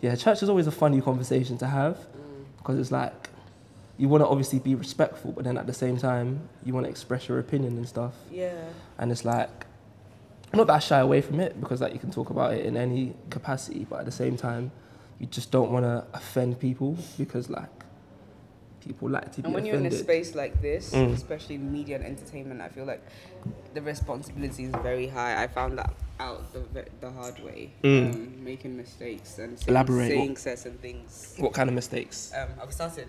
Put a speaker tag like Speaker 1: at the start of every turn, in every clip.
Speaker 1: yeah, church is always a funny conversation to have mm. because it's like you want to obviously be respectful, but then at the same time you want to express your opinion and stuff.
Speaker 2: Yeah.
Speaker 1: And it's like not that I shy away from it because like you can talk about it in any capacity, but at the same time you just don't want to offend people because like people like to be
Speaker 2: And when you're in a space like this,
Speaker 1: Mm.
Speaker 2: especially media and entertainment, I feel like the responsibility is very high. I found that out the the hard way,
Speaker 1: Mm.
Speaker 2: um, making mistakes and saying,
Speaker 1: Elaborate.
Speaker 2: saying certain things.
Speaker 1: what kind of mistakes?
Speaker 2: Um, have started?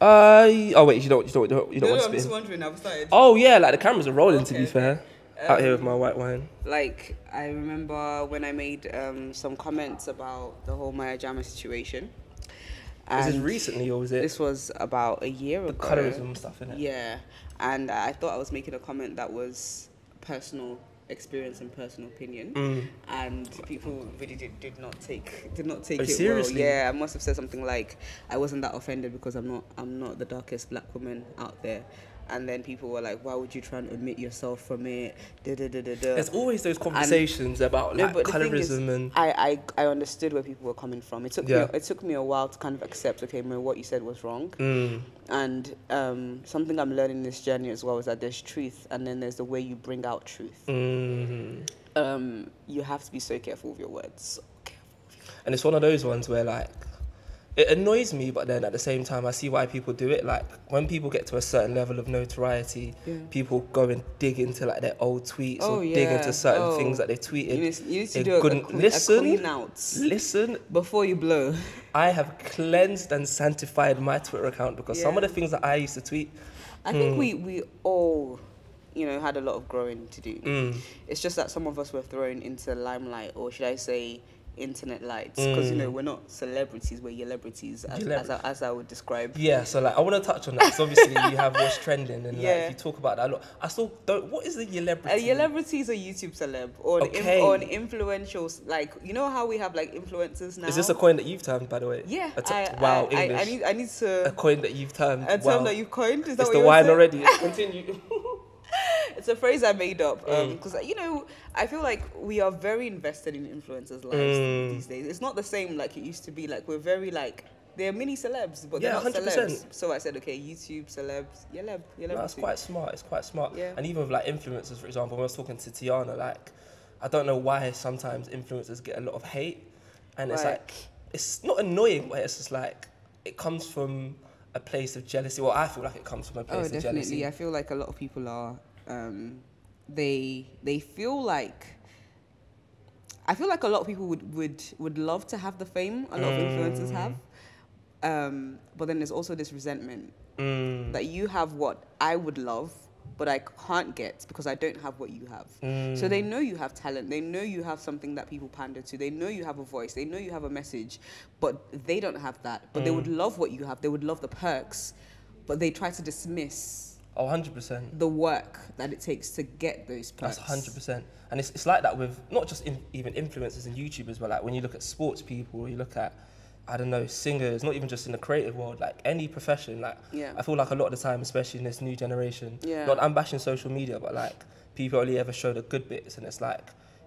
Speaker 1: Uh, oh wait, you don't, you don't, you don't, you don't
Speaker 2: no,
Speaker 1: want
Speaker 2: no,
Speaker 1: to
Speaker 2: I'm just
Speaker 1: spit.
Speaker 2: wondering. Have started?
Speaker 1: Oh yeah, like the cameras are rolling. to be fair,
Speaker 2: okay.
Speaker 1: out here with
Speaker 2: Um,
Speaker 1: my white wine.
Speaker 2: Like I remember when I made um, some comments about the whole Maya Jama situation.
Speaker 1: Was this recently or was it
Speaker 2: This was about a year ago.
Speaker 1: the
Speaker 2: ago.
Speaker 1: colorism stuff in it?
Speaker 2: Yeah, and I thought I was making a comment that was personal experience and personal opinion,
Speaker 1: Mm.
Speaker 2: and people really did, did not take did not take
Speaker 1: Oh,
Speaker 2: it
Speaker 1: seriously?
Speaker 2: well. Yeah, I must have said something like I wasn't that offended because I'm not I'm not the darkest black woman out there. And then people were like, "Why would you try and omit yourself from it?" Da, da, da, da, da.
Speaker 1: There's always those conversations about
Speaker 2: No,
Speaker 1: like
Speaker 2: is,
Speaker 1: colorism and
Speaker 2: I, I, I understood where people were coming from. It took
Speaker 1: Yeah.
Speaker 2: me it took me a while to kind of accept. Okay, Mo, what you said was wrong.
Speaker 1: mm,
Speaker 2: And um, something I'm learning in this journey as well is that there's truth, and then there's the way you bring out truth.
Speaker 1: mm.
Speaker 2: Um, you have to be so careful with your words. So careful.
Speaker 1: and it's one of those ones where like it annoys me, but then at the same time I see why people do it. Like when people get to a certain level of notoriety,
Speaker 2: Yeah.
Speaker 1: people go and dig into like their old tweets
Speaker 2: Oh,
Speaker 1: or dig into certain
Speaker 2: Oh.
Speaker 1: things that they
Speaker 2: You
Speaker 1: tweeted.
Speaker 2: you need to
Speaker 1: It
Speaker 2: do a, a,
Speaker 1: couldn't-
Speaker 2: clean,
Speaker 1: listen.
Speaker 2: a
Speaker 1: Listen,
Speaker 2: before you blow.
Speaker 1: I have cleansed and sanctified my Twitter account because some of the things that I used to tweet,
Speaker 2: I think we, we all, you know, had a lot of growing to do.
Speaker 1: mm,
Speaker 2: It's just that some of us were thrown into the limelight, or should I say, internet lights, because you know mm. we're not celebrities, we're celebrities, as, as, I, as I would describe.
Speaker 1: yeah. So like I want to touch on that. Because obviously you have what's trending and
Speaker 2: Yeah.
Speaker 1: like you talk about that a lot. I still don't. What is a
Speaker 2: A
Speaker 1: celebrity?
Speaker 2: celebrity is a YouTube celeb or an,
Speaker 1: Okay.
Speaker 2: in, or an influential, like you know how we have like influencers now.
Speaker 1: Is this a coin that you've termed, by the way?
Speaker 2: yeah?
Speaker 1: A t-
Speaker 2: I,
Speaker 1: wow,
Speaker 2: I, I,
Speaker 1: English.
Speaker 2: I need I need
Speaker 1: a coin that you've termed.
Speaker 2: a term
Speaker 1: wow.
Speaker 2: that you've coined. Is that
Speaker 1: it's
Speaker 2: what
Speaker 1: the wine already. Continue.
Speaker 2: It's a phrase I made up
Speaker 1: Mm.
Speaker 2: because you know I feel like we are very invested in influencers' lives
Speaker 1: Mm.
Speaker 2: these days. It's not the same like it used to be. Like we're very like they're mini celebs, but
Speaker 1: Yeah,
Speaker 2: they're not
Speaker 1: 100%.
Speaker 2: celebs. So I said, okay, YouTube celebs, celeb, celeb.
Speaker 1: No, it's quite smart. It's quite smart.
Speaker 2: Yeah.
Speaker 1: And even with like influencers, for example, when I was talking to Tiana, like I don't know why sometimes influencers get a lot of hate, and it's like it's not annoying, but it's just like it comes from a place of jealousy. Well, I feel like it comes from a
Speaker 2: Oh,
Speaker 1: place of
Speaker 2: definitely.
Speaker 1: jealousy.
Speaker 2: I feel like a lot of people are. Um, they they feel like. I feel like a lot of people would would would love to have the fame a lot of influencers
Speaker 1: Mm.
Speaker 2: have, um, but then there's also this resentment
Speaker 1: Mm.
Speaker 2: that you have what I would love, but I can't get because I don't have what you have.
Speaker 1: Mm.
Speaker 2: So they know you have talent. They know you have something that people pander to. They know you have a voice. They know you have a message, but they don't have that. But they would
Speaker 1: Mm.
Speaker 2: love what you have. They would love the perks, but they try to dismiss
Speaker 1: Oh, 100%.
Speaker 2: the work that it takes to get those perks.
Speaker 1: That's hundred percent, and it's, it's like that with not just in, even influencers and YouTubers, but like when you look at sports people, or you look at I don't know singers, not even just in the creative world, like any profession. Like
Speaker 2: Yeah.
Speaker 1: I feel like a lot of the time, especially in this new generation,
Speaker 2: Yeah.
Speaker 1: not I'm bashing social media, but like people only ever show the good bits, and it's like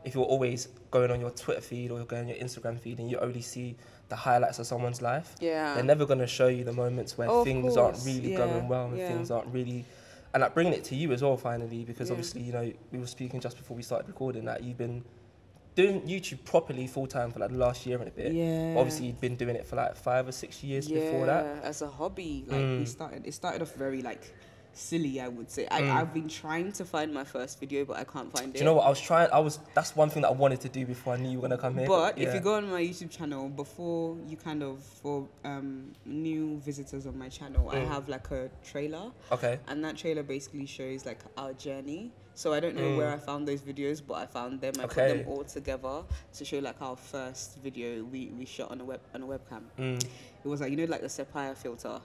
Speaker 1: if you're always going on your Twitter feed or you're going on your Instagram feed and you only see the highlights of someone's life,
Speaker 2: Yeah.
Speaker 1: they're never going to show you the moments where
Speaker 2: Oh,
Speaker 1: things aren't really
Speaker 2: Yeah,
Speaker 1: going well and
Speaker 2: yeah.
Speaker 1: things aren't really and like bringing it to you as well finally because
Speaker 2: Yeah.
Speaker 1: obviously you know we were speaking just before we started recording that you've been doing YouTube properly full time for like the last year and a bit.
Speaker 2: Yeah.
Speaker 1: Obviously you've been doing it for like five or six years before that.
Speaker 2: as a hobby, like we
Speaker 1: Mm.
Speaker 2: started. It started off very like silly, I would say. I,
Speaker 1: Mm.
Speaker 2: I've been trying to find my first video, but I can't find it Do
Speaker 1: you know what I was trying? I was. That's one thing that I wanted to do before I knew you were gonna come here.
Speaker 2: But if
Speaker 1: yeah.
Speaker 2: you go on my YouTube channel, before you kind of for um, new visitors on my channel, I
Speaker 1: Mm.
Speaker 2: have like a trailer,
Speaker 1: okay,
Speaker 2: and that trailer basically shows like our journey. So I don't know
Speaker 1: Mm.
Speaker 2: where I found those videos, but I found them. I put them all together to show like our first video we, we shot on a web on a webcam.
Speaker 1: mm,
Speaker 2: It was like you know like the sepia filter.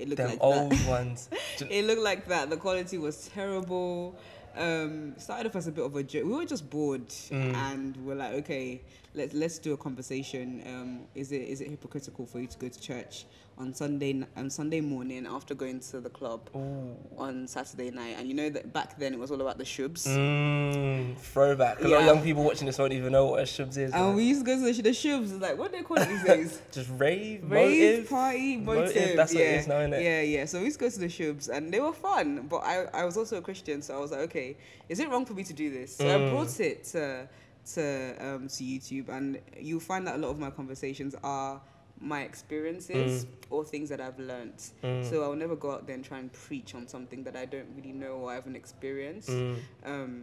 Speaker 2: It looked
Speaker 1: them
Speaker 2: like
Speaker 1: old
Speaker 2: that.
Speaker 1: ones.
Speaker 2: It looked like that. The quality was terrible. Um, started off as a bit of a joke. We were just bored,
Speaker 1: Mm.
Speaker 2: and we're like, okay, let's let's do a conversation. Um, is it is it hypocritical for you to go to church on Sunday on Sunday morning after going to the club
Speaker 1: Ooh.
Speaker 2: on Saturday night. And you know that back then it was all about the shubs.
Speaker 1: Mm, throwback. A lot of young people watching this won't even know what a shubs is.
Speaker 2: And
Speaker 1: man.
Speaker 2: we used to go to the, the shubs. Like what do they call it these days?
Speaker 1: Just rave,
Speaker 2: Rave
Speaker 1: motive.
Speaker 2: party motive.
Speaker 1: Motive, that's what it is now, innit?
Speaker 2: Yeah, yeah. So we used to go to the shubs and they were fun. But I, I was also a Christian, so I was like, okay, is it wrong for me to do this? So I
Speaker 1: Mm.
Speaker 2: brought it to to um to YouTube and you'll find that a lot of my conversations are my experiences or things that I've learned.
Speaker 1: Mm.
Speaker 2: So I'll never go out there and try and preach on something that I don't really know or I haven't experienced.
Speaker 1: Mm.
Speaker 2: Um,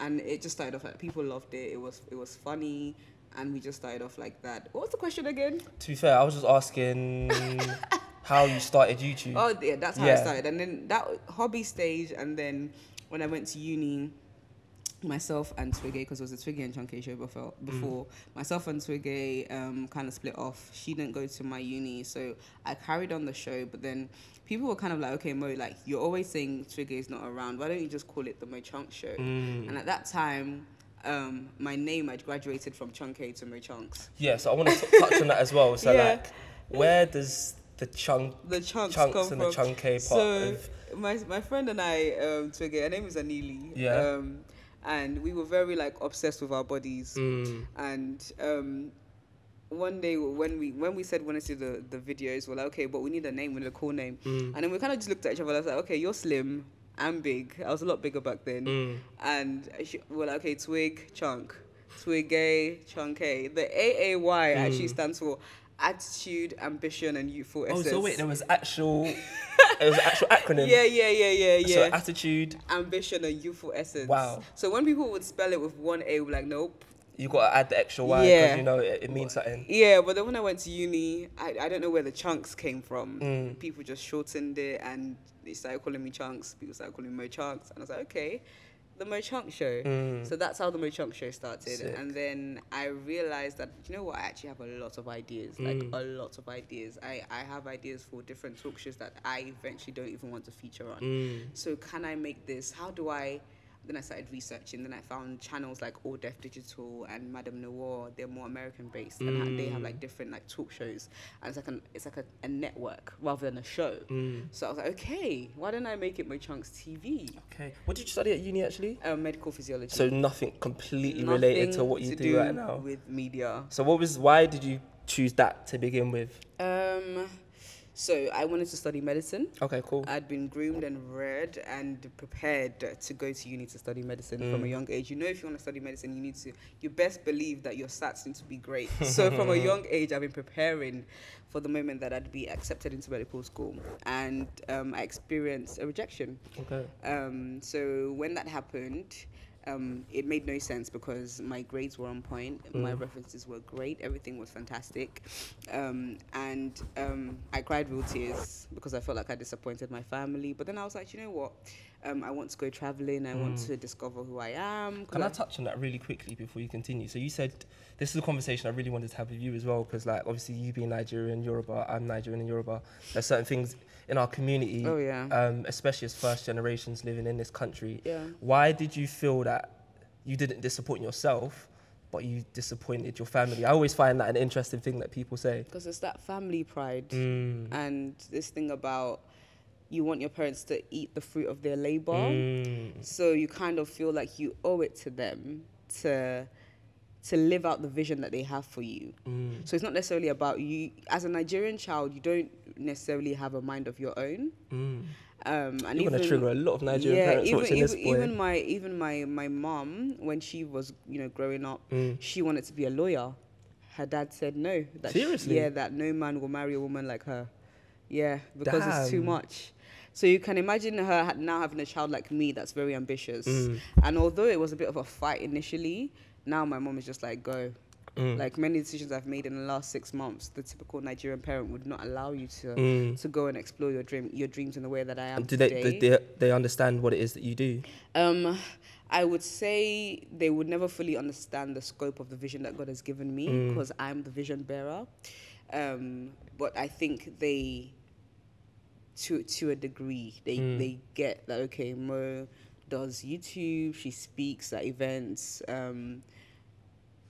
Speaker 2: and it just started off like people loved it. It was it was funny, and we just started off like that. What was the question again?
Speaker 1: To be fair, I was just asking how you started YouTube.
Speaker 2: Oh yeah, that's how I started. And then that hobby stage, and then when I went to uni, myself and Twiggy, because it was a Twiggy and Chunky show before.
Speaker 1: Mm.
Speaker 2: Before myself and Twiggy um, kind of split off. She didn't go to my uni, so I carried on the show. But then people were kind of like, "Okay, Mo, like you're always saying Twiggy is not around. Why don't you just call it the Mo Chunk Show?"
Speaker 1: Mm.
Speaker 2: And at that time. Um, my name, I'd graduated from Chunky to Mo Chunks.
Speaker 1: Yeah, so I want to touch on that as well. So,
Speaker 2: Yeah.
Speaker 1: like, where does the chunk,
Speaker 2: The chunks,
Speaker 1: chunks
Speaker 2: come
Speaker 1: and
Speaker 2: from.
Speaker 1: the chunky part
Speaker 2: so
Speaker 1: of.
Speaker 2: my my friend and I, um, Twiggy, her name is Anili.
Speaker 1: Yeah.
Speaker 2: Um, and we were very like obsessed with our bodies.
Speaker 1: Mm.
Speaker 2: And um, one day when we when we said we wanted to do the, the videos, we're like, okay, but we need a name, we need a cool name.
Speaker 1: Mm.
Speaker 2: And then we kind of just looked at each other. I was like, okay, you're slim. I'm big. I was a lot bigger back then.
Speaker 1: Mm.
Speaker 2: And she, we're like, okay, Twig, Chunk. Twigay, Chunky. The AAY actually
Speaker 1: Mm.
Speaker 2: stands for Attitude, Ambition, and Youthful
Speaker 1: Oh,
Speaker 2: Essence.
Speaker 1: so wait, there was actual. it was actual acronym.
Speaker 2: Yeah, yeah, yeah, yeah, yeah.
Speaker 1: So attitude,
Speaker 2: ambition and youthful essence.
Speaker 1: Wow.
Speaker 2: So when people would spell it with one A, we're like, nope.
Speaker 1: you got to add the extra Y because
Speaker 2: Yeah.
Speaker 1: you know it, it means something.
Speaker 2: Yeah, but then when I went to uni, I, I don't know where the chunks came from.
Speaker 1: Mm.
Speaker 2: People just shortened it and they started calling me chunks. People started calling me Mo Chunks. And I was like, okay, the Mo Chunk Show.
Speaker 1: Mm.
Speaker 2: So that's how the Mo Chunk Show started.
Speaker 1: Sick.
Speaker 2: And then I realized that, you know what, I actually have a lot of ideas. Like
Speaker 1: Mm.
Speaker 2: a lot of ideas. I, I have ideas for different talk shows that I eventually don't even want to feature on.
Speaker 1: Mm.
Speaker 2: So can I make this? How do I? Then I started researching. Then I found channels like All Def Digital and MadameNoire. They're more American based, and they have like different like talk shows, and it's like an it's like a, a network rather than a show.
Speaker 1: Mm.
Speaker 2: So I was like, okay, why don't I make it my Chunks TV?
Speaker 1: Okay. What did you study at uni actually?
Speaker 2: Uh, medical physiology.
Speaker 1: So nothing completely related to what you
Speaker 2: to
Speaker 1: do, right now.
Speaker 2: with media.
Speaker 1: So what was? Why did you choose that to begin with?
Speaker 2: Um, so I wanted to study medicine.
Speaker 1: Okay, cool.
Speaker 2: I'd been groomed and reared and prepared to go to uni to study medicine from a
Speaker 1: Mm.
Speaker 2: young age. You know, if you want to study medicine, you need to, you best believe that your stats need to be great. so from a young age, I've been preparing for the moment that I'd be accepted into medical school. And um, I experienced a rejection.
Speaker 1: Okay.
Speaker 2: Um, so when that happened, um, it made no sense because my grades were on point, my
Speaker 1: Mm.
Speaker 2: references were great, everything was fantastic, um, and um, I cried real tears because I felt like I disappointed my family. But then I was like, you know what? Um, I want to go traveling. I want
Speaker 1: Mm.
Speaker 2: to discover who I am.
Speaker 1: Can I touch on that really quickly before you continue? So you said this is a conversation I really wanted to have with you as well, because like obviously you being Nigerian, Yoruba, I'm Nigerian and Yoruba. There's certain things in our community,
Speaker 2: Oh yeah.
Speaker 1: um, especially as first generations living in this country.
Speaker 2: yeah.
Speaker 1: Why did you feel that you didn't disappoint yourself, but you disappointed your family? I always find that an interesting thing that people say.
Speaker 2: Because it's that family pride.
Speaker 1: Mm.
Speaker 2: and this thing about you want your parents to eat the fruit of their labor.
Speaker 1: Mm.
Speaker 2: So you kind of feel like you owe it to them to to live out the vision that they have for you.
Speaker 1: Mm.
Speaker 2: So it's not necessarily about you as a Nigerian child. You don't necessarily have a mind of your own.
Speaker 1: Mm.
Speaker 2: Um, and
Speaker 1: You're gonna
Speaker 2: even-
Speaker 1: trigger a lot of Nigerian parents
Speaker 2: even,
Speaker 1: watching
Speaker 2: even,
Speaker 1: this boy.
Speaker 2: even my even my my mom when she was you know growing up,
Speaker 1: Mm.
Speaker 2: she wanted to be a lawyer. Her dad said no. That she-
Speaker 1: Seriously?
Speaker 2: yeah, that no man will marry a woman like her. Yeah, because it's too much. So you can imagine her now having a child like me that's very ambitious.
Speaker 1: Mm.
Speaker 2: And although it was a bit of a fight initially, now my mom is just like go.
Speaker 1: Mm.
Speaker 2: Like many decisions I've made in the last six months, the typical Nigerian parent would not allow you to
Speaker 1: Mm.
Speaker 2: to go and explore your dream your dreams in the way that I am
Speaker 1: Do they,
Speaker 2: today.
Speaker 1: they they understand what it is that you do?
Speaker 2: Um, I would say they would never fully understand the scope of the vision that God has given me
Speaker 1: Mm.
Speaker 2: because I'm the vision bearer. Um, but I think they, to to a degree, they
Speaker 1: Mm.
Speaker 2: they get that okay. Mo does YouTube. She speaks at events. Um,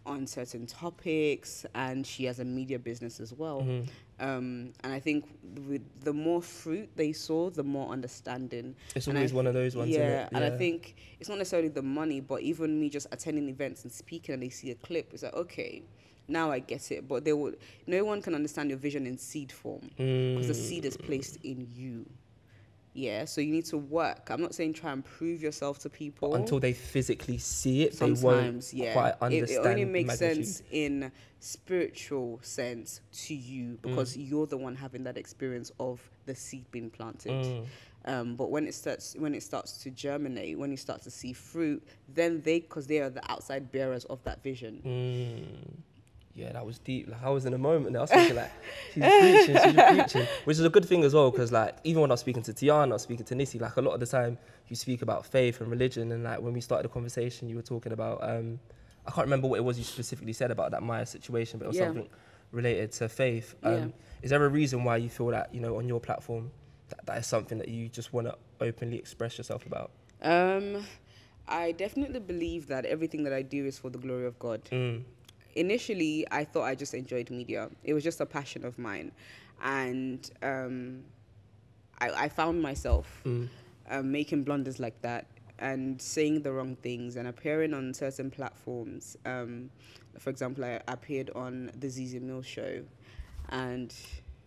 Speaker 2: on certain topics, and she has a media business as well.
Speaker 1: Mm-hmm.
Speaker 2: Um, and I think with the more fruit they saw, the more understanding.
Speaker 1: It's
Speaker 2: And I
Speaker 1: always one of those ones. innit?
Speaker 2: Yeah, and I think it's not necessarily the money, but even me just attending events and speaking, and they see a clip, it's like okay, now I get it. But they would, no one can understand your vision in seed form because the seed is placed in you. Yeah, so you need to work. I'm not saying try and prove yourself to people
Speaker 1: until they physically see it, they
Speaker 2: sometimes
Speaker 1: won't
Speaker 2: yeah
Speaker 1: quite
Speaker 2: it,
Speaker 1: understand.
Speaker 2: it it only makes
Speaker 1: magnitude.
Speaker 2: sense in spiritual sense to you because you're the one having that experience of the seed being planted
Speaker 1: Mm.
Speaker 2: um, but when it starts when it starts to germinate when you start to see fruit then they because they are the outside bearers of that vision
Speaker 1: Mm. Yeah, that was deep. Like I was in a moment. I was thinking like, she's preaching, she's preaching, which is a good thing as well. Because like even when I was speaking to Tiana, I was speaking to Nissy, like a lot of the time you speak about faith and religion, and like when we started the conversation, you were talking about um, I can't remember what it was you specifically said about that Maya situation, but it was
Speaker 2: Yeah.
Speaker 1: something related to faith. Um,
Speaker 2: Yeah.
Speaker 1: Is there a reason why you feel that you know on your platform that, that is something that you just want to openly express yourself about?
Speaker 2: um, i definitely believe that everything that i do is for the glory of god
Speaker 1: Mm.
Speaker 2: Initially I thought I just enjoyed media. It was just a passion of mine, and um, I, I found myself
Speaker 1: Mm.
Speaker 2: um, making blunders like that and saying the wrong things and appearing on certain platforms. Um, for example, I appeared on the Zeze Millz show, and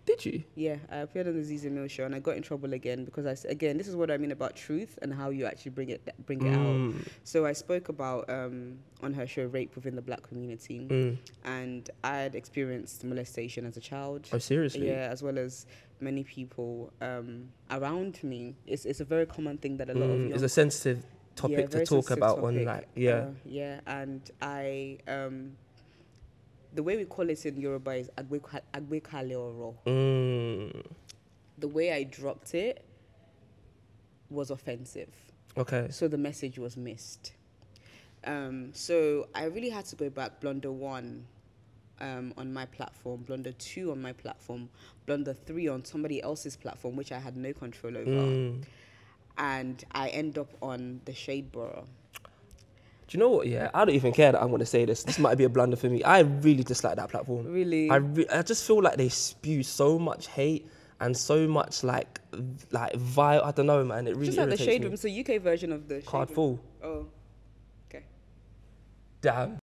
Speaker 1: Did you?
Speaker 2: yeah, I appeared on the Zeze Millz show, and I got in trouble again because I again this is what I mean about truth and how you actually bring it bring it out.
Speaker 1: Mm.
Speaker 2: So I spoke about um, on her show rape within the black community,
Speaker 1: Mm.
Speaker 2: and I had experienced molestation as a child.
Speaker 1: Oh seriously?
Speaker 2: Yeah, as well as many people um, around me. It's it's a very common thing that a lot of
Speaker 1: Mm,
Speaker 2: young
Speaker 1: it's a sensitive topic
Speaker 2: yeah,
Speaker 1: to talk about on
Speaker 2: topic.
Speaker 1: like yeah.
Speaker 2: Uh, yeah, and I um, the way we call it in Yoruba is agbe agbekale oro.
Speaker 1: Mm,
Speaker 2: The way I dropped it was offensive.
Speaker 1: okay.
Speaker 2: So the message was missed. Um, so I really had to go back blunder one um, on my platform, blunder two on my platform, blunder three on somebody else's platform, which I had no control over.
Speaker 1: Mm.
Speaker 2: And I end up on the Shade Borough.
Speaker 1: Do you know what? Yeah, I don't even care that I'm going to say this. This might be a blunder for me. I really dislike that platform.
Speaker 2: Really?
Speaker 1: I, re- I just feel like they spew so much hate and so much like like vile. I don't know, man. It really
Speaker 2: Just like the Shade
Speaker 1: me.
Speaker 2: Room. It's a UK version of the
Speaker 1: Card
Speaker 2: Shade Room.
Speaker 1: full.
Speaker 2: Oh, okay.
Speaker 1: Damn.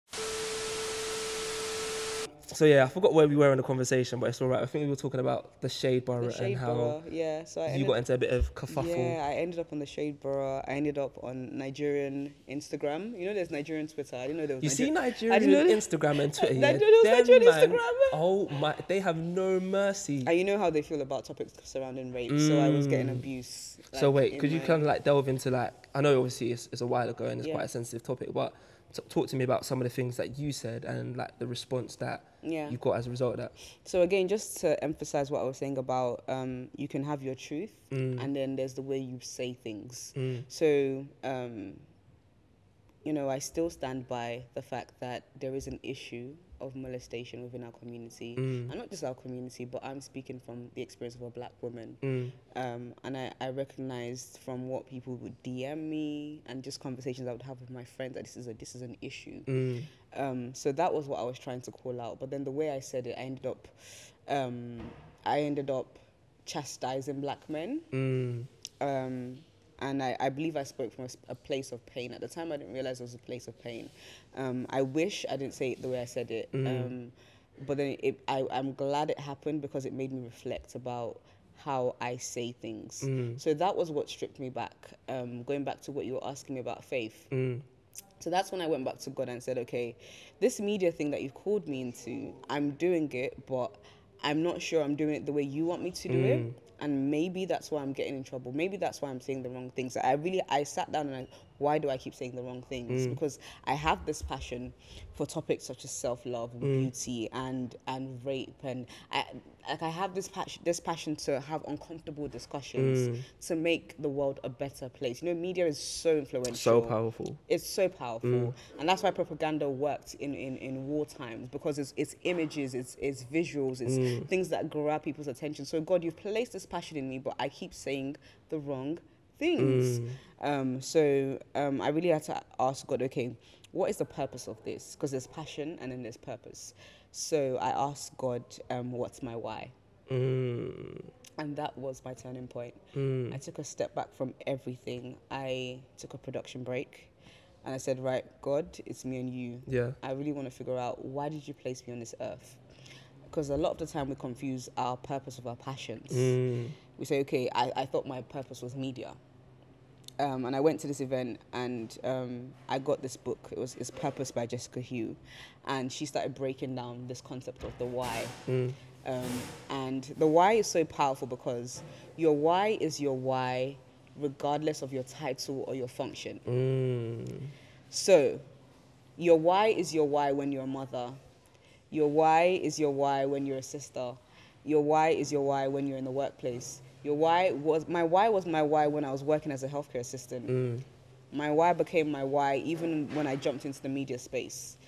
Speaker 1: So yeah, I forgot where we were in the conversation, but it's all right. I think we were talking about the shade borough
Speaker 2: The
Speaker 1: and how
Speaker 2: Borough, yeah. So I
Speaker 1: you
Speaker 2: ended
Speaker 1: got into a bit of kerfuffle.
Speaker 2: Yeah, I ended up on the Shade Borough. I ended up on Nigerian Instagram. You know, there's Nigerian Twitter. I didn't know there was.
Speaker 1: You see
Speaker 2: Niger-
Speaker 1: Nigerian
Speaker 2: I didn't know-
Speaker 1: Instagram and Twitter. Yeah,
Speaker 2: didn't know there was Nigerian
Speaker 1: man,
Speaker 2: Instagram.
Speaker 1: Oh my, they have no mercy.
Speaker 2: And you know how they feel about topics surrounding rape. So I was getting
Speaker 1: Mm.
Speaker 2: abuse.
Speaker 1: so wait, could you kind of like delve into like I know obviously it's, it's a while ago and it's
Speaker 2: Yeah.
Speaker 1: quite a sensitive topic, but t- talk to me about some of the things that you said and like the response that
Speaker 2: Yeah.
Speaker 1: you got as a result of that.
Speaker 2: So again, just to emphasize what I was saying about um, you can have your truth,
Speaker 1: Mm.
Speaker 2: and then there's the way you say things.
Speaker 1: Mm.
Speaker 2: So, um, you know, I still stand by the fact that there is an issue of molestation within our community,
Speaker 1: Mm.
Speaker 2: and not just our community, but I'm speaking from the experience of a black woman.
Speaker 1: Mm.
Speaker 2: Um, and I, I recognized from what people would DM me and just conversations I would have with my friends that this is a this is an issue.
Speaker 1: Mm.
Speaker 2: Um, so that was what I was trying to call out. But then the way I said it, I ended up, um, I ended up chastising black men.
Speaker 1: Mm.
Speaker 2: And I, I believe I spoke from a place of pain. At the time, I didn't realize it was a place of pain. Um, I wish I didn't say it the way I said it. Um, but then it, I, I'm glad it happened because it made me reflect about how I say things.
Speaker 1: Mm.
Speaker 2: So that was what stripped me back. Um, going back to what you were asking me about faith.
Speaker 1: Mm.
Speaker 2: So that's when I went back to God and said, okay, this media thing that you've called me into, I'm doing it, but I'm not sure I'm doing it the way you want me to do it. And maybe that's why I'm getting in trouble. Maybe that's why I'm saying the wrong things. I really, I sat down and I, why do I keep saying the wrong things? Mm. Because I have this passion for topics such as self-love, mm. beauty, and and rape, and I, like I have this passion, this passion to have uncomfortable discussions mm. to make the world a better place. You know, media is so influential.
Speaker 1: So powerful.
Speaker 2: it's so powerful. And that's why propaganda worked in, in, in war times because it's, it's images it's, it's visuals it's things that grab people's attention. So god you've placed this passion in me but i keep saying the wrong things um, so um, i really had to ask god okay what is the purpose of this? Because there's passion and then there's purpose. So I asked God, um, what's my why?
Speaker 1: Mm.
Speaker 2: And that was my turning point.
Speaker 1: Mm.
Speaker 2: I took a step back from everything. I took a production break and I said, right, God, it's me and you.
Speaker 1: Yeah.
Speaker 2: I really want to figure out why did you place me on this earth? Because a lot of the time we confuse our purpose with our passions.
Speaker 1: Mm.
Speaker 2: We say, okay, I, I thought my purpose was media. Um, and I went to this event and um, I got this book. It was It's Purpose by Jessica Hugh. And she started breaking down this concept of the why.
Speaker 1: Mm.
Speaker 2: Um, and the why is so powerful because your why is your why regardless of your title or your function.
Speaker 1: Mm.
Speaker 2: So, your why is your why when you're a mother. Your why is your why when you're a sister. Your why is your why when you're in the workplace. Your why was my why was my why when I was working as a healthcare assistant.
Speaker 1: Mm.
Speaker 2: My why became my why even when I jumped into the media space.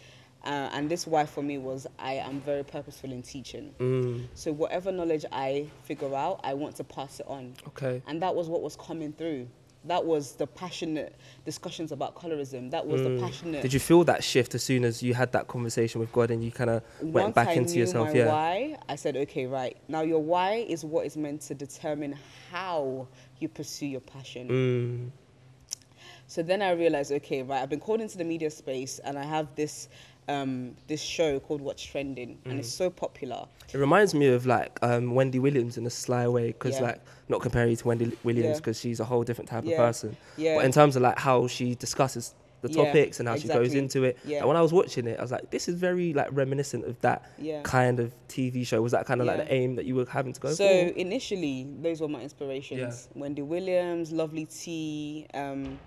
Speaker 2: Uh, and this why for me was I am very purposeful in teaching.
Speaker 1: Mm.
Speaker 2: So whatever knowledge I figure out, I want to pass it on.
Speaker 1: Okay.
Speaker 2: And that was what was coming through. That was the passionate discussions about colorism. That was the
Speaker 1: Mm.
Speaker 2: passionate.
Speaker 1: Did you feel that shift as soon as you had that conversation with God and you kind of went back
Speaker 2: I
Speaker 1: into
Speaker 2: knew
Speaker 1: yourself?
Speaker 2: my
Speaker 1: Yeah.
Speaker 2: why, I said, okay, right. Now your why is what is meant to determine how you pursue your passion.
Speaker 1: Mm.
Speaker 2: So then I realized, okay, right, I've been called into the media space and I have this um, this show called What's Trending, and
Speaker 1: Mm.
Speaker 2: it's so popular.
Speaker 1: It reminds me of like um, Wendy Williams in a sly way, because
Speaker 2: Yeah.
Speaker 1: like not comparing you to Wendy Williams
Speaker 2: Yeah.
Speaker 1: because she's a whole different type
Speaker 2: Yeah.
Speaker 1: of person.
Speaker 2: Yeah.
Speaker 1: But in terms of like how she discusses the
Speaker 2: Yeah,
Speaker 1: topics and how she goes into it,
Speaker 2: Yeah.
Speaker 1: and when I was watching it, I was like, this is very like reminiscent of that
Speaker 2: Yeah.
Speaker 1: kind of TV show. Was that kind of
Speaker 2: Yeah.
Speaker 1: like the aim that you were having to go
Speaker 2: So
Speaker 1: for?
Speaker 2: initially, those were my inspirations: Wendy Williams, LovelyTi, um,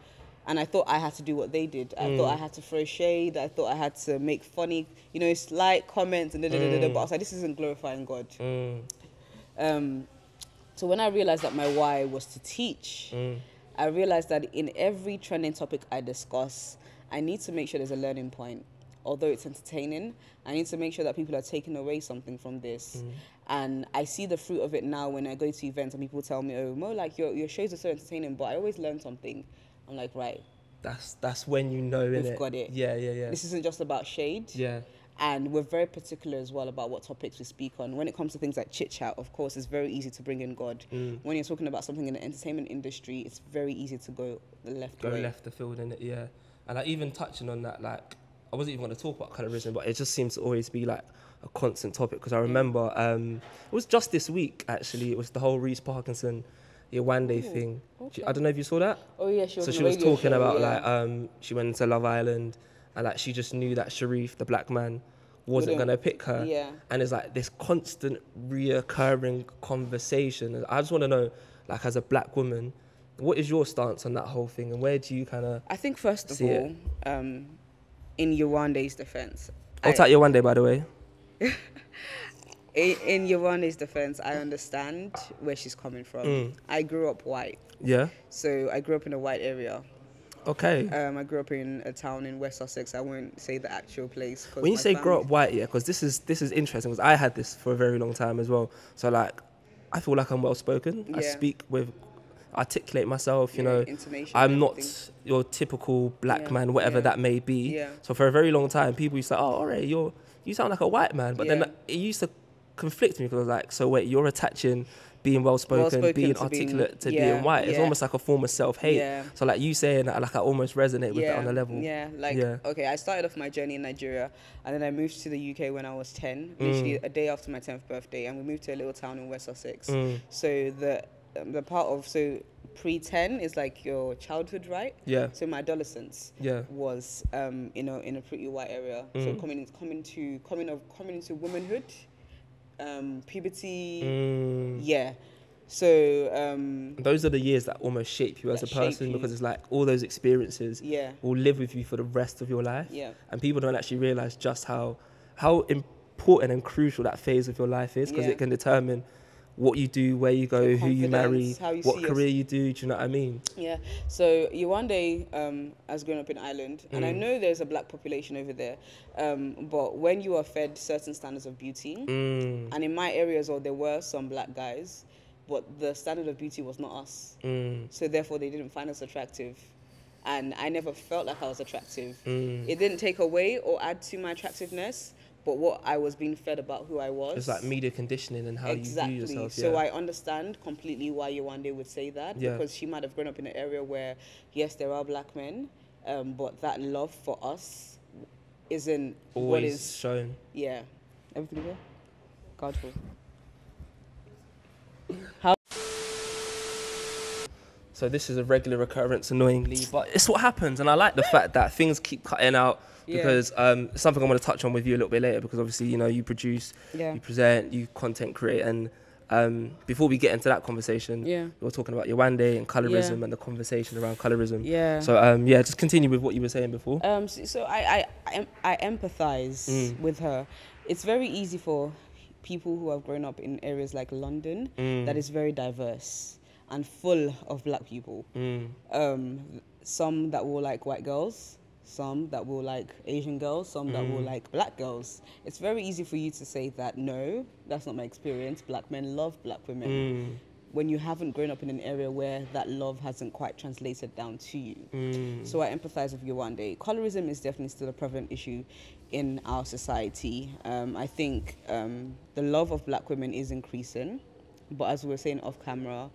Speaker 2: and I thought I had to do what they did. I thought I
Speaker 1: Mm.
Speaker 2: had to throw shade. I thought I had to make funny, you know, slight comments and da da da da. da.
Speaker 1: Mm.
Speaker 2: But I was like, this isn't glorifying God.
Speaker 1: Mm.
Speaker 2: Um, so when I realized that my why was to teach,
Speaker 1: Mm.
Speaker 2: I realized that in every trending topic I discuss, I need to make sure there's a learning point. Although it's entertaining, I need to make sure that people are taking away something from this. And I see the fruit of it now when I go to events and people tell me, "Oh, Mo, like your your shows are so entertaining," but I always learn something. I'm like, right,
Speaker 1: That's that's when you know
Speaker 2: We've got it.
Speaker 1: Yeah, yeah, yeah.
Speaker 2: this isn't just about shade.
Speaker 1: yeah.
Speaker 2: And we're very particular as well about what topics we speak on. When it comes to things like chit chat, of course, it's very easy to bring in God.
Speaker 1: Mm.
Speaker 2: When you're talking about something in the entertainment industry, it's very easy to go the left
Speaker 1: Go
Speaker 2: way.
Speaker 1: left the field in it, yeah. And like even touching on that, like I wasn't even going to talk about colorism, but it just seems to always be like a constant topic because I remember um, it was just this week actually. It was the whole Reece Parkinson, Yewande
Speaker 2: Ooh,
Speaker 1: thing. She- I don't know if you saw that.
Speaker 2: Oh yeah, she was.
Speaker 1: so she was talking
Speaker 2: show,
Speaker 1: about
Speaker 2: yeah.
Speaker 1: like um, she went into Love Island and like she just knew that Sherif, the black man, wasn't
Speaker 2: Wouldn't-
Speaker 1: gonna pick her.
Speaker 2: yeah.
Speaker 1: And it's like this constant reoccurring conversation. And I just want to know, like as a black woman, what is your stance on that whole thing, and where do you kind of?
Speaker 2: I think first of all, um, in Yewande's defense,
Speaker 1: I'll take one day, by the way.
Speaker 2: in, in Yewande's defense, I understand where she's coming from.
Speaker 1: Mm.
Speaker 2: I grew up white,
Speaker 1: Yeah.
Speaker 2: so I grew up in a white area.
Speaker 1: Okay.
Speaker 2: Um, I grew up in a town in West Sussex. I won't say the actual place. 'cause
Speaker 1: when you say grow up white, yeah, because this is this is interesting because I had this for a very long time as well. So like, I feel like I'm well spoken. I speak with, articulate myself. You
Speaker 2: Yeah,
Speaker 1: know,
Speaker 2: intonation
Speaker 1: I'm not
Speaker 2: everything.
Speaker 1: your typical black
Speaker 2: Yeah,
Speaker 1: man, whatever
Speaker 2: yeah.
Speaker 1: that may be.
Speaker 2: Yeah.
Speaker 1: So for a very long time, people used to say, "Oh, all right, you're you sound like a white man," but
Speaker 2: Yeah.
Speaker 1: then it used to conflict me because I was like, "So wait, you're attaching." Being well spoken, being
Speaker 2: to being-
Speaker 1: articulate to
Speaker 2: yeah,
Speaker 1: being white. It's
Speaker 2: yeah.
Speaker 1: almost like a form of self hate.
Speaker 2: Yeah.
Speaker 1: So like you saying that, like I almost resonate with that on a level.
Speaker 2: Yeah, like okay, I started off my journey in Nigeria, and then I moved to the UK when I was ten, literally
Speaker 1: Mm.
Speaker 2: a day after my tenth birthday, and we moved to a little town in West Sussex.
Speaker 1: Mm.
Speaker 2: So the um, the part of so pre ten is like your childhood, right?
Speaker 1: Yeah.
Speaker 2: So my adolescence
Speaker 1: Yeah.
Speaker 2: was um, you know in a pretty white area. So
Speaker 1: Mm.
Speaker 2: coming coming to coming of coming into womanhood, um, puberty,
Speaker 1: Mm.
Speaker 2: yeah. So um,
Speaker 1: those are the years that almost shape you as a person because it's like all those experiences
Speaker 2: yeah,
Speaker 1: will live with you for the rest of your life
Speaker 2: yeah.
Speaker 1: and people don't actually realize just how how important and crucial that phase of your life is because
Speaker 2: Yeah.
Speaker 1: it can determine what you do where you go who you marry
Speaker 2: you
Speaker 1: what career you do do you know what i mean
Speaker 2: Yeah. So Yewande um, has grown up in Ireland, and I
Speaker 1: Mm.
Speaker 2: know there's a black population over there. Um, but when you are fed certain standards of beauty,
Speaker 1: mm,
Speaker 2: and in my area as well, there were some black guys, but the standard of beauty was not us.
Speaker 1: mm,
Speaker 2: So therefore, they didn't find us attractive. and I never felt like I was attractive.
Speaker 1: Mm.
Speaker 2: It didn't take away or add to my attractiveness, but what I was being fed about who I was.
Speaker 1: It's like media conditioning and how
Speaker 2: exactly.
Speaker 1: you view yourself.
Speaker 2: So. I understand completely why Yewande would say that
Speaker 1: Yeah.
Speaker 2: because she might have grown up in an area where, yes, there are black men, um, but that love for us isn't
Speaker 1: always
Speaker 2: is.
Speaker 1: shown.
Speaker 2: Yeah. Everything okay? God full.
Speaker 1: So this is a regular occurrence, annoyingly, but it's what happens, and I like the fact that things keep cutting out
Speaker 2: Yeah.
Speaker 1: because um, it's something I want to touch on with you a little bit later because obviously you know you produce,
Speaker 2: Yeah.
Speaker 1: you present, you content create, and um, before we get into that conversation,
Speaker 2: Yeah.
Speaker 1: we were talking about Yewande and colorism and the conversation around colorism.
Speaker 2: Yeah.
Speaker 1: So um, yeah, just continue with what you were saying before.
Speaker 2: Um, so, so I, I, I, I empathize
Speaker 1: Mm.
Speaker 2: with her. It's very easy for people who have grown up in areas like London
Speaker 1: Mm.
Speaker 2: that is very diverse and full of black people.
Speaker 1: Mm.
Speaker 2: Um, some that will like white girls, some that will like Asian girls, some that will
Speaker 1: Mm.
Speaker 2: like black girls. It's very easy for you to say that no, that's not my experience. Black men love black women.
Speaker 1: Mm.
Speaker 2: When you haven't grown up in an area where that love hasn't quite translated down to you.
Speaker 1: Mm.
Speaker 2: So I empathize with Yewande. Colorism is definitely still a prevalent issue in our society. Um, I think um, the love of black women is increasing, but as we were saying off camera,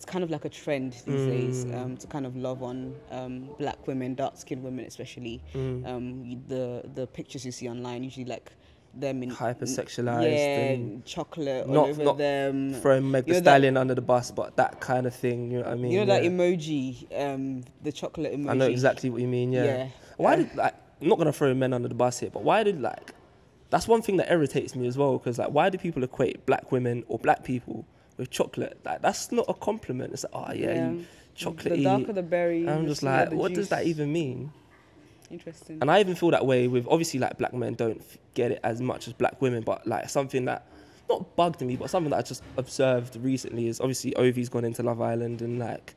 Speaker 2: it's kind of like a trend these days
Speaker 1: Mm.
Speaker 2: um, to kind of love on um, black women, dark skinned women especially.
Speaker 1: Mm.
Speaker 2: Um, the the pictures you see online usually like them in
Speaker 1: Hypersexualized
Speaker 2: yeah,
Speaker 1: and
Speaker 2: chocolate all
Speaker 1: not-
Speaker 2: over
Speaker 1: not
Speaker 2: them.
Speaker 1: throwing Meg
Speaker 2: you
Speaker 1: the
Speaker 2: know that-
Speaker 1: Stallion under the bus, but that kind of thing. You know what I mean?
Speaker 2: you know that emoji, um, the chocolate emoji.
Speaker 1: I know exactly what you mean. Yeah.
Speaker 2: Yeah.
Speaker 1: Why
Speaker 2: Uh,
Speaker 1: did like? I'm not gonna throw men under the bus here, but why did like? That's one thing that irritates me as well, because like, why do people equate black women or black people with chocolate? Like, that's not a compliment. It's like, oh yeah,
Speaker 2: Yeah.
Speaker 1: you chocolatey.
Speaker 2: The darker the berry.
Speaker 1: I'm just like, what does that even mean?
Speaker 2: Interesting.
Speaker 1: And I even feel that way with obviously like black men don't get it as much as black women, but like something that not bugged me, but something that I just observed recently is obviously Ovie's gone into Love Island and like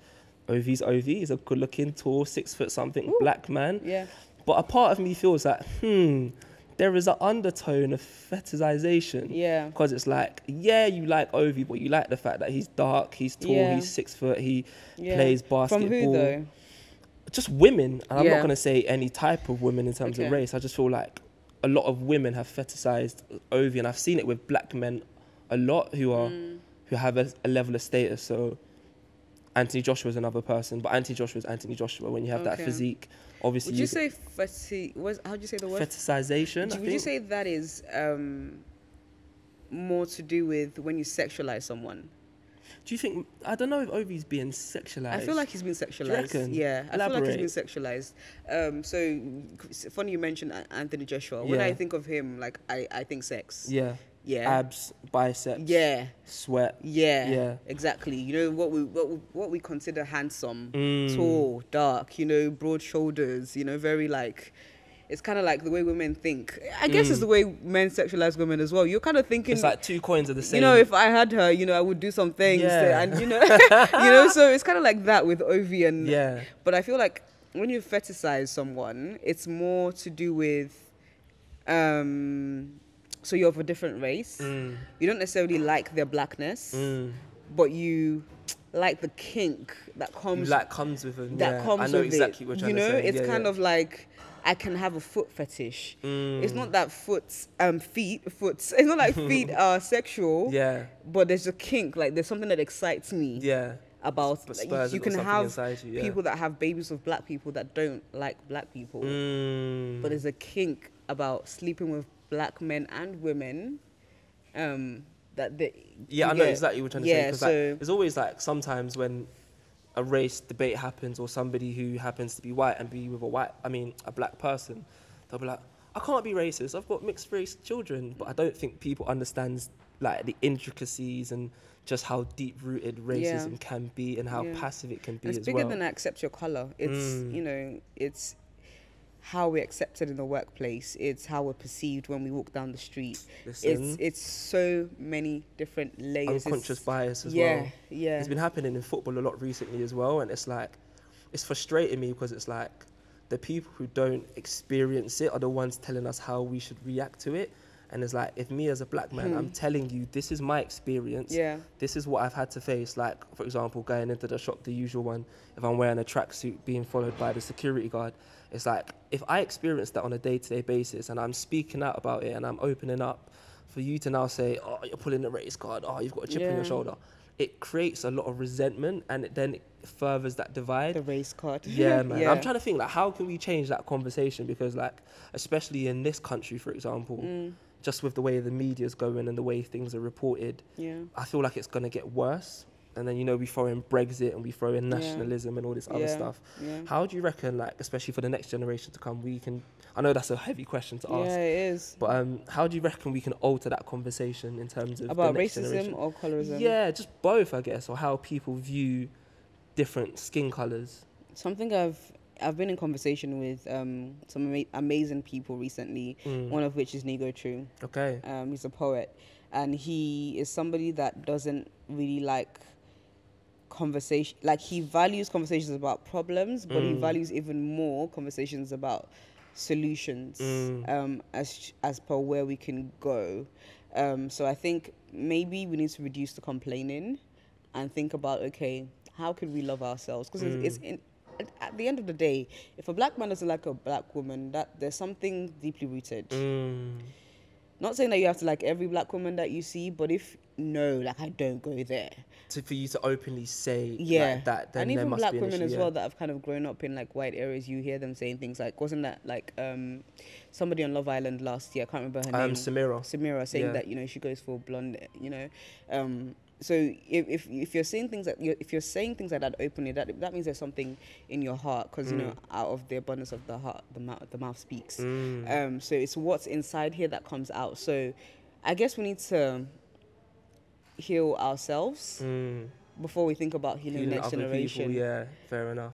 Speaker 1: Ovie's Ovie is a good looking, tall, six foot something
Speaker 2: Ooh.
Speaker 1: black man.
Speaker 2: yeah.
Speaker 1: But a part of me feels that, hmm, there is an undertone of fetishization.
Speaker 2: Yeah.
Speaker 1: Because it's like, yeah, you like Ovie, but you like the fact that he's dark, he's tall,
Speaker 2: Yeah.
Speaker 1: he's six foot, he
Speaker 2: Yeah.
Speaker 1: plays basketball.
Speaker 2: From who though?
Speaker 1: Just women. And I'm not going to say any type of women in terms
Speaker 2: Okay.
Speaker 1: of race. I just feel like a lot of women have fetishized Ovie, and I've seen it with black men a lot who are
Speaker 2: Mm.
Speaker 1: who have a, a level of status. So Anthony Joshua is another person, but Anthony Joshua is Anthony Joshua. When you have that physique, obviously
Speaker 2: Would you say feti? Was how do you say the word?
Speaker 1: fetishization. I
Speaker 2: Would you say that is um, more to do with when you sexualize someone?
Speaker 1: Do you think? I don't know if Ovie's being sexualized.
Speaker 2: I feel like he's been sexualized. Yeah, I feel like
Speaker 1: Elaborate.
Speaker 2: he's been sexualized. Um, so funny you mentioned Anthony Joshua. When
Speaker 1: Yeah.
Speaker 2: I think of him, like I, I think sex.
Speaker 1: yeah,
Speaker 2: Yeah.
Speaker 1: abs, biceps,
Speaker 2: yeah.
Speaker 1: sweat.
Speaker 2: Yeah,
Speaker 1: Yeah.
Speaker 2: exactly. You know what we what we, what we consider handsome,
Speaker 1: Mm.
Speaker 2: tall, dark. You know, broad shoulders. You know, very like. It's kind of like the way women think. I guess it's
Speaker 1: Mm.
Speaker 2: the way men sexualize women as well. You're kind of thinking,
Speaker 1: It's like two coins of the same.
Speaker 2: you know, if I had her, you know, I would do some things,
Speaker 1: Yeah.
Speaker 2: and you know, you know. So it's kind of like that with Ovie and.
Speaker 1: yeah,
Speaker 2: But I feel like when you fetishize someone, it's more to do with, um, so you're of a different race.
Speaker 1: mm,
Speaker 2: You don't necessarily like their blackness
Speaker 1: mm.
Speaker 2: but you like the kink that comes
Speaker 1: like comes with them.
Speaker 2: that
Speaker 1: yeah.
Speaker 2: comes
Speaker 1: I know
Speaker 2: with
Speaker 1: exactly
Speaker 2: it.
Speaker 1: what you're
Speaker 2: saying.
Speaker 1: you
Speaker 2: know,
Speaker 1: say.
Speaker 2: it's
Speaker 1: Yeah,
Speaker 2: kind
Speaker 1: yeah.
Speaker 2: of like I can have a foot fetish. It's
Speaker 1: Mm.
Speaker 2: not that foot um feet foot. It's not like feet are sexual.
Speaker 1: Yeah,
Speaker 2: But there's a kink. Like there's something that excites me
Speaker 1: yeah.
Speaker 2: about. Like, you can have
Speaker 1: you, yeah.
Speaker 2: people that have babies with black people that don't like black people.
Speaker 1: Mm.
Speaker 2: But there's a kink about sleeping with black men and women. Um, that they
Speaker 1: Yeah, I know
Speaker 2: get-
Speaker 1: exactly what you're trying to
Speaker 2: yeah,
Speaker 1: say. Because
Speaker 2: so
Speaker 1: like, there's always like sometimes when a race debate happens or somebody who happens to be white and be with a white, I mean, a black person, they'll be like, I can't be racist. I've got mixed race children. But I don't think people understand like the intricacies and just how deep rooted racism can be and how
Speaker 2: Yeah.
Speaker 1: passive it can be
Speaker 2: it's
Speaker 1: as
Speaker 2: bigger
Speaker 1: well.
Speaker 2: than accept your color. It's
Speaker 1: Mm.
Speaker 2: you know, it's how we're accepted in the workplace. It's how we're perceived when we walk down the street. It's
Speaker 1: Listen,
Speaker 2: it's so many different layers.
Speaker 1: unconscious
Speaker 2: It's-
Speaker 1: bias as
Speaker 2: yeah,
Speaker 1: well.
Speaker 2: yeah, yeah.
Speaker 1: It's been happening in football a lot recently as well, and it's like, it's frustrating me because it's like, the people who don't experience it are the ones telling us how we should react to it, And it's like, if me as a black man, I'm telling you, this is my experience.
Speaker 2: Hmm. Yeah.
Speaker 1: This is what I've had to face. Like, for example, going into the shop, the usual one, if I'm wearing a tracksuit being followed by the security guard, it's like, if I experience that on a day to day basis and I'm speaking out about it and I'm opening up, for you to now say, oh, you're pulling the race card, oh, you've got a chip on your shoulder, it creates a lot of resentment and it then furthers that divide.
Speaker 2: The race card.
Speaker 1: Yeah, man. I'm trying to think like how can we change that conversation because like especially in this country, for example,
Speaker 2: Mm.
Speaker 1: just with the way the media's going and the way things are reported,
Speaker 2: Yeah.
Speaker 1: I feel like it's gonna get worse. And then you know we throw in Brexit and we throw in
Speaker 2: Yeah.
Speaker 1: nationalism and all this other
Speaker 2: Yeah.
Speaker 1: stuff.
Speaker 2: Yeah.
Speaker 1: How do you reckon, like especially for the next generation to come, we can? I know that's a heavy question to ask,
Speaker 2: Yeah, it is.
Speaker 1: but um, how do you reckon we can alter that conversation in terms of
Speaker 2: About racism
Speaker 1: generation?
Speaker 2: or colorism?
Speaker 1: Yeah, just both, I guess, or how people view different skin colors.
Speaker 2: Something I've I've been in conversation with um, some ama- amazing people recently.
Speaker 1: Mm.
Speaker 2: One of which is Nego True.
Speaker 1: Okay.
Speaker 2: Um, he's a poet, and he is somebody that doesn't really like conversation. Like he values conversations about problems, but he
Speaker 1: Mm.
Speaker 2: values even more conversations about solutions.
Speaker 1: Mm.
Speaker 2: Um, as as per where we can go. Um, so I think maybe we need to reduce the complaining, and think about okay, how can we love ourselves? Because it's, it's
Speaker 1: Mm.
Speaker 2: in. At, at the end of the day, if a black man doesn't like a black woman, that there's something deeply rooted
Speaker 1: Mm.
Speaker 2: Not saying that you have to like every black woman that you see, but if no, like I don't go there.
Speaker 1: To, for you to openly say
Speaker 2: Yeah,
Speaker 1: like that, then
Speaker 2: and
Speaker 1: there
Speaker 2: even
Speaker 1: must
Speaker 2: black women
Speaker 1: issue,
Speaker 2: as
Speaker 1: yeah.
Speaker 2: well that have kind of grown up in like white areas. You hear them saying things like, wasn't that like um somebody on Love Island last year? I can't remember her
Speaker 1: Um,
Speaker 2: name.
Speaker 1: Samira.
Speaker 2: Samira saying
Speaker 1: Yeah.
Speaker 2: that you know she goes for blonde, you know. Um, so if, if if you're saying things that you're, if you're saying things like that openly, that that means there's something in your heart because you know
Speaker 1: Mm.
Speaker 2: out of the abundance of the heart, the mouth the mouth speaks.
Speaker 1: Mm.
Speaker 2: Um, so it's what's inside here that comes out. So I guess we need to heal ourselves
Speaker 1: Mm.
Speaker 2: before we think about healing,
Speaker 1: Healing
Speaker 2: the next generation.
Speaker 1: People, yeah, fair enough.